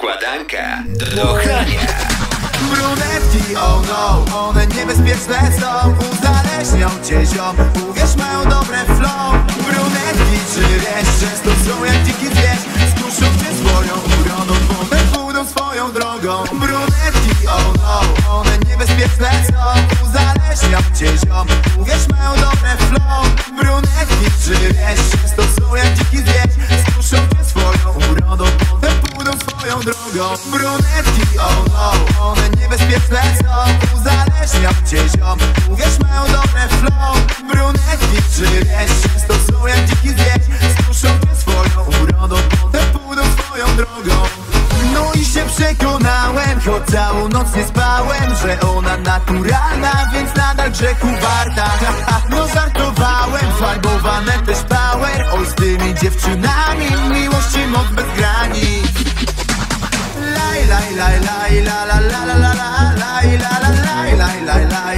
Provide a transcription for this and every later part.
Składanka do chrania. Brunetki, oh no, one niebezpieczne są. Uzależnią cię ziom, uwierz mają dobre flow. Brunetki, czy wiesz, często są jak dziki zwierz Skuszą cię swoją urodą, pójdą swoją drogą. Brunetki, oh no, one niebezpieczne są. Uzależnią cię ziom, uwierz mają dobre flow. Brunetki, czy wiesz, są jak dziki zwierz Skuszą cię swoją urodą, potem pójdą swoją drogą. Brunetki, oh no, one niebezpieczne są. Uzależnią cię ziom, uwierz mają dobre flow. Brunetki, czy wiesz, są jak dziki zwierz Skuszą cię swoją urodą, potem pójdą swoją drogą przekonałem, choć całą noc nie spałem Że ona naturalna, więc nadal grzechu warta. No żartowałem, farbowane też power. Oj z tymi dziewczynami, miłości moc bez granic Laj, laj, laj, laj, la, la, la, la, la, la, laj, la, la, laj, laj, laj, laj,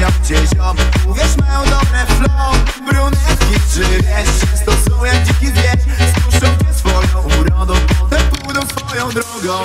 Uzależnią cię ziom, uwierz mają dobre flow. Brunetki, czy wiesz, jak dziki zwierz Skuszą cię swoją urodą, potem pójdą swoją drogą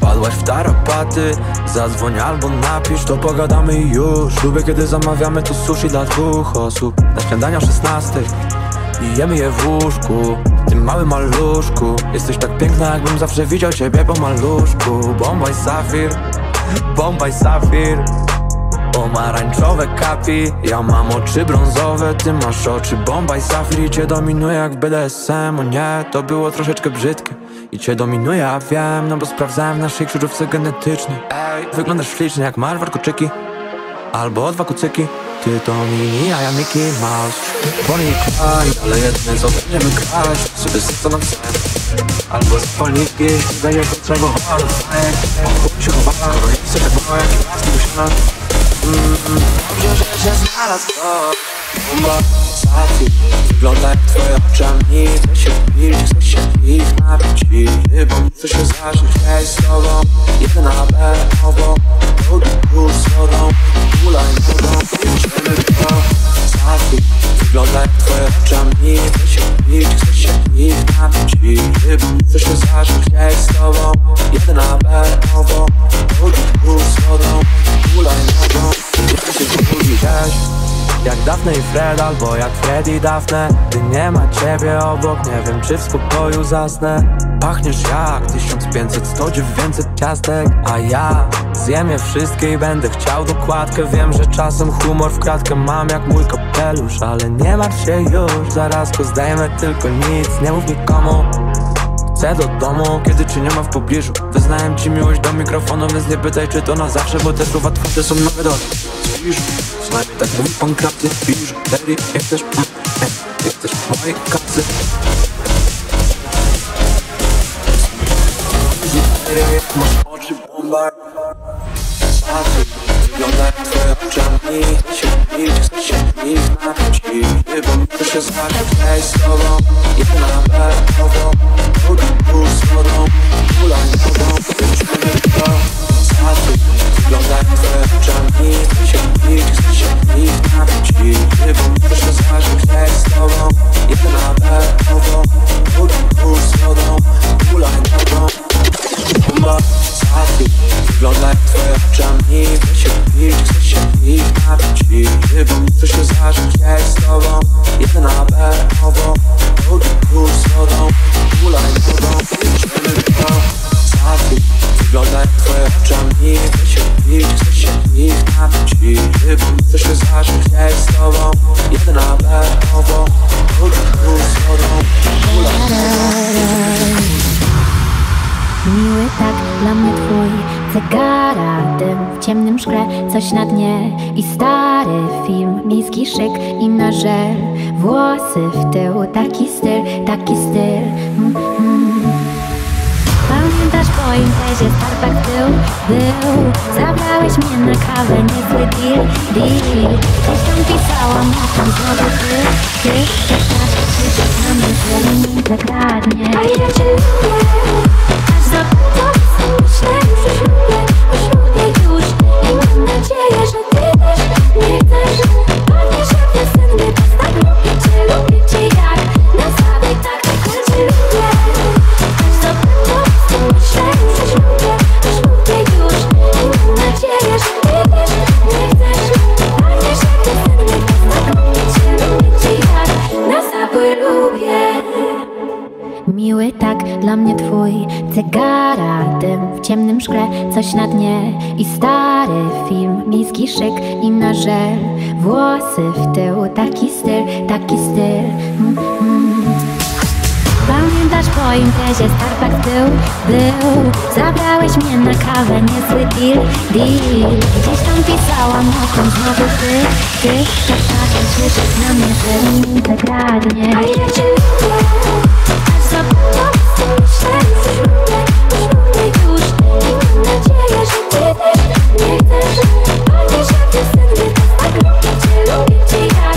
Padłaś w tarapaty Zadzwoń albo napisz, to pogadamy już. Lubię kiedy zamawiamy tu sushi dla dwóch osób. Na śniadania o 16 i jemy je w łóżku. W Tym małym maluszku Jesteś tak piękna jakbym zawsze widział ciebie po maluszku. Bomba i safir Bomba i safir. Pomarańczowe kapi Ja mam oczy brązowe, ty masz oczy. Bomba i safir i cię dominuje jak BDSM O nie, to było troszeczkę brzydkie i cię dominuje, a wiem, no bo sprawdzałem w naszej krzyżówce genetycznej Ej, wyglądasz ślicznie jak Marwar Kuczyki Albo dwa kucyki. Ty to mini, a ja Mickey Mouse. Bonnie kraj, ale jedyne co będziemy grać Sobie z co nam sen Albo z poliki, daję do czego chowały O chuj się chowa, skoro nie chcę tak było jak do siana Mm, Dobrze, że się znalazł Bomba, safi Wygląda jak twoje oczami. Chcę się pić, chcę się ich napić I chyba muszę się zdarzyć Ej z tobą, jedyna obok Drugi pół z wodą. Kulaj nogą, jedziemy to Safi Wygląda jak twoje oczami. Chcę się pić, chcę się ich napić I chyba muszę się zdarzyć Ej z tobą, jedyna obok Drugi pół z wodą. Kulaj nogą, jedziemy się pobudzić jak Daphne i Fred, albo jak Fred i Daphne. Gdy nie ma ciebie obok, nie wiem czy w spokoju zasnę. Pachniesz jak 1500, 100, 900 ciastek. A ja zjem je wszystkie i będę chciał dokładkę. Wiem, że czasem humor w kratkę mam jak mój kapelusz Ale nie martw się już, zaraz go tylko nic. Nie mów nikomu Chcę do domu, kiedy cię nie ma w pobliżu. Wyznałem ci miłość do mikrofonu, więc nie pytaj czy to na zawsze Bo te słowa twarde są nowe do Zbliżu, przynajmniej tak mówi pan krapty Biżu, Terry, jak chcesz, jak chcesz mojej kasy Masz oczy bomba. Patrzę, wygląda jak twoje oczami się chcę się ich napić I chyba muszę się Ej z tobą, jedna pewnowo Drugi pół z wodą. Kulaj nogą, jedziemy to Patrzę, wygląda jak twoje oczami Chcę się pić, chcę się ich napić I chyba muszę Ej z tobą, jedna pewnowo Drugi z wodą Kulaj nogą Bomba, safi Wygląda jak twoje oczami Chcę się pić, chcę się ich napić I chyba muszę Ej z tobą, jedyna pewnowo Drugi z wodą Kulaj nogą, jedziemy to Safi Wygląda jak twoje oczami Chcę się pić, chcę się ich napić. I chyba muszę się Ej z tobą, jedyna pewnowo Drugi pół z wodą nogą Miły tak dla mnie twój zegarek Dym w ciemnym szkle, coś na dnie. I stary film, miejski szyk i na żel. Włosy w tył, taki styl, taki styl. Mm. Pamiętasz po imprezie Starbucks był, był. Zabrałeś mnie na kawę, niezły deal, deal. Coś tam pisałam, a tam znowu ty, ty Czekasz, krzyczysz na mnie, że mi zakradnie A ja cię lubię Aż za bardzo myślę już o o już mam nadzieję, że ty też dla mnie twój cygara Dym w ciemnym szkle, coś na dnie I stary film, miejski szyk i na żel Włosy w tył, taki styl, taki styl. Mm, mm. Pamiętasz po imprezie Starbucks był, był. Zabrałeś mnie na kawę, niezły deal, deal. Gdzieś tam pisałam tym znowu ty, ty. Tak czasem słyszysz na mnie, że mi tak A ja cię lubię, I nigdy, nigdy, nigdy, nigdy, nigdy,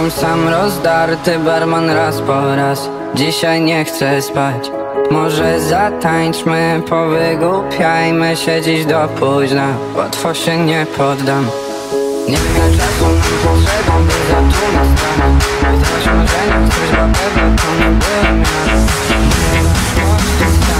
całkiem sam rozdarty Barman raz po raz. Dzisiaj nie chcę spać. Może zatańczmy, powygłupiajmy się dziś do późna. Łatwo się nie poddam. Nie wiem czasu nam potrzeba, by zatrzymać stan Chcesz marzenia, chcesz do pewno, to nie byłem ja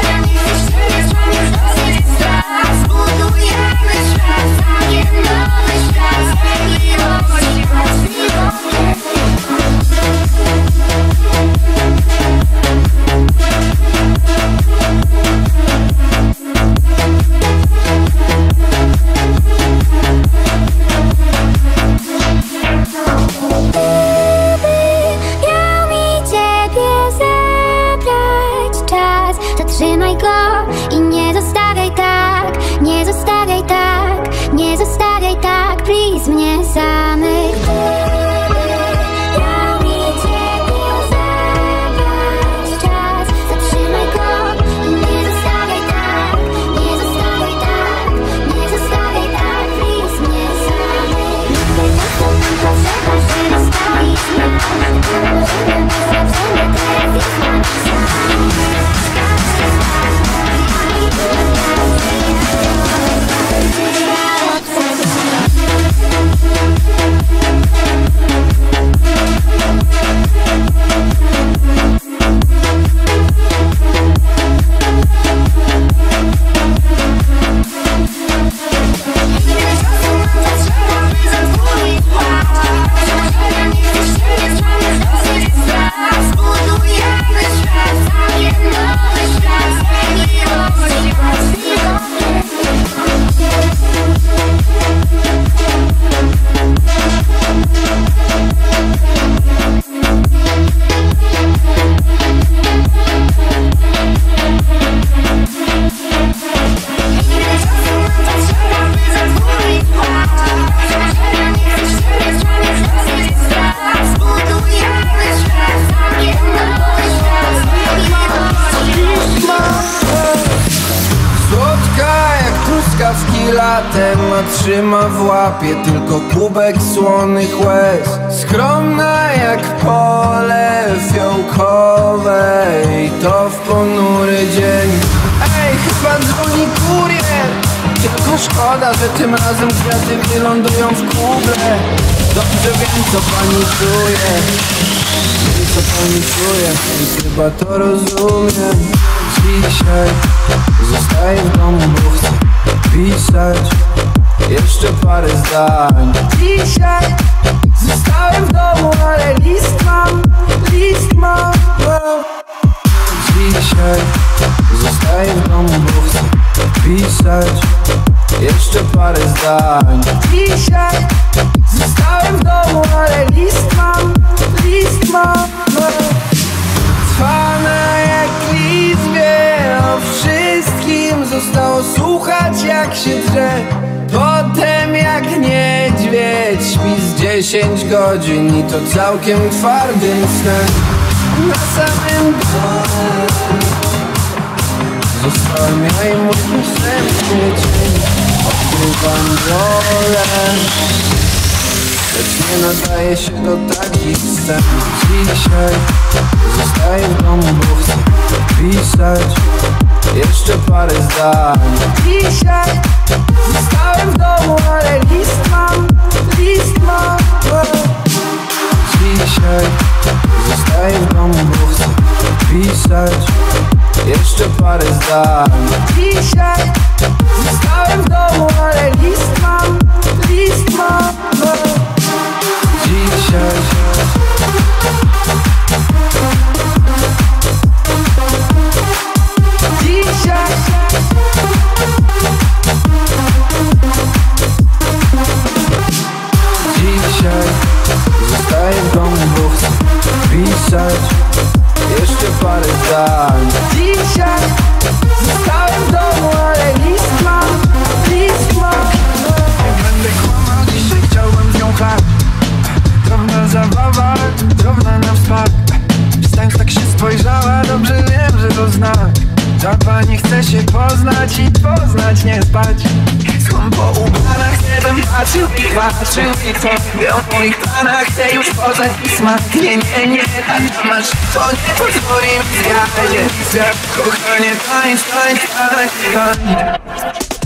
mam trzyma w łapie tylko kubek słonych łez. Skromna jak pole fiołkowe I to w ponury dzień. Ej, chyba dzwoni kurier. Tylko szkoda, że tym razem kwiaty wylądują w kuble. Dobrze wiem co pani czuje. Wiem co pani czuje. I chyba to rozumiem. Dzisiaj zostaję w domu, bo chcę pisać Jeszcze parę zdań. Dzisiaj zostałem w domu, ale list mam List mam. Dzisiaj zostaję w domu, bo chcę pisać. Jeszcze parę zdań. Dzisiaj zostałem w domu, ale list mam List mam. Trwana jak list wie o wszystkim Zostało słuchać jak się drze Potem jak niedźwiedź śpi z dziesięć godzin I to całkiem twardym snem Na samym dole Zostałem ja i mój następny dzień Odkrywam rolę Lecz nie nadaje się do takich scen. Dzisiaj zostaję w domu, bo chcę pisać Jeszcze parę zdań. Dzisiaj zostałem w domu, ale list mam List mam. Dzisiaj zostaję w domu, bo chcę pisać Jeszcze parę zdań. Dzisiaj zostałem w domu, ale list mam List mam. Dzisiaj Dzisiaj zostaję w domu, bo chcę pisać Jeszcze parę zdań. Dzisiaj zostałem w domu, ale list mam List mam. Nie będę kłamał, dzisiaj chciałbym z nią chlać Drobna zabawa, drobna na wsparcie Wstań tak się spojrzała, dobrze wiem, że to znak Żadna nie chce się poznać i poznać nie spać. Skąpo ubrana, chcę bym patrzył i patrzył i co Wie o moich planach, chcę już poznać i smak Nie, nie, nie, tak masz, to nie pozwoli mi zjadać Świat, kochanie, tańcz, tańcz, tańcz, tańcz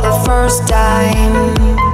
the first time.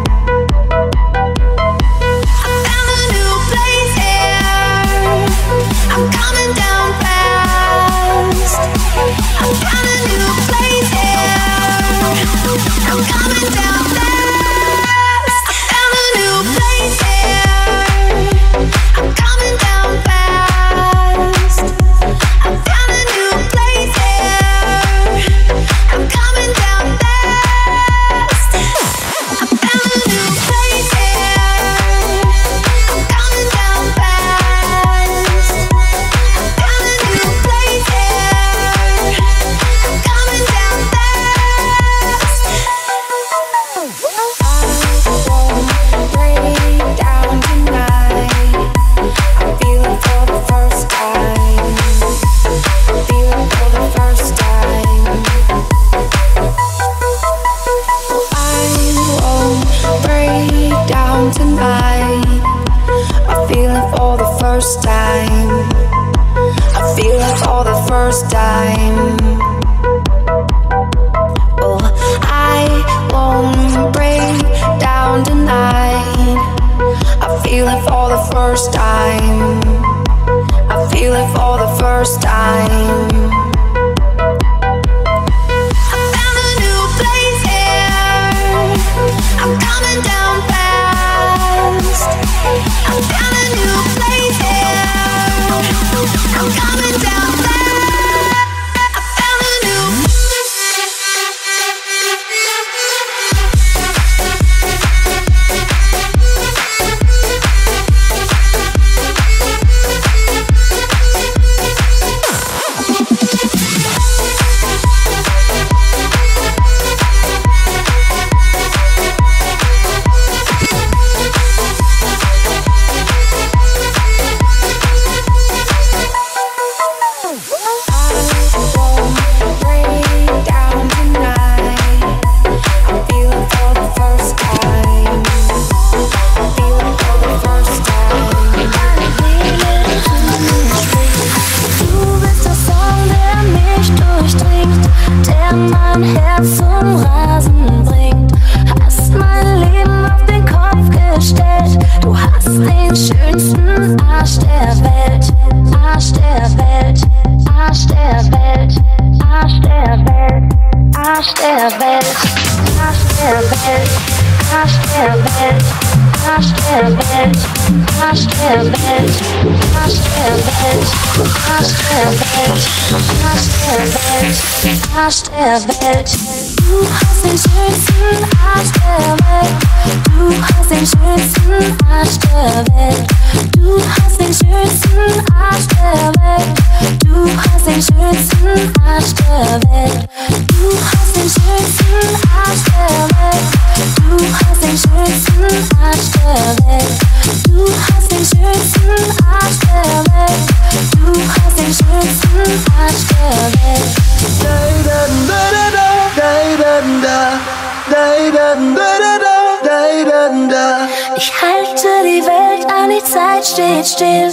Ich halte die Welt an, die Zeit steht still.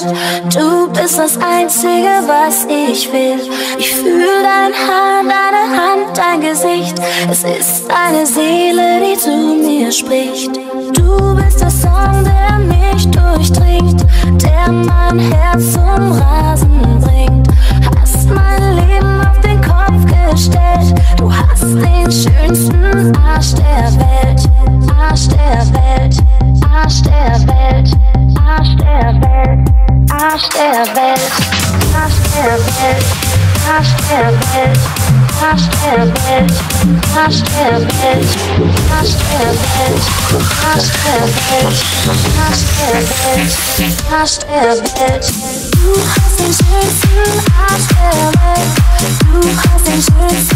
Du bist das Einzige, was ich will. Ich fühle es ist eine Seele, die zu mir spricht. Du bist der Song, der mich durchdringt, der mein Herz zum Rasen bringt. Hast mein Leben auf den Kopf gestellt. Du hast den schönsten Arsch der Welt. Arsch der Welt. Arsch der Welt. Arsch der Welt. Arsch der Welt. Arsch der Welt. Flash Cabbage, Flash Cabbage, Flash Cabbage, Flash Cabbage, Flash Cabbage, Flash Cabbage, Flash Cabbage. Du hast den schönsten Arsch der Welt. Du hast den schönsten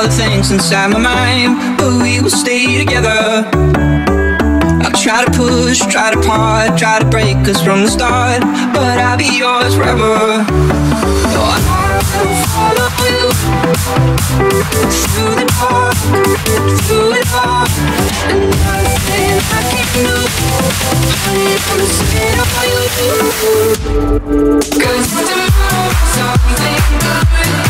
all the things inside my mind, but we will stay together. I'll try to push, try to part, try to break us from the start, but I'll be yours forever. Oh, I will follow you through the dark, through it all, and nothing I can do. I'm gonna sit on you, cause tomorrow's something good.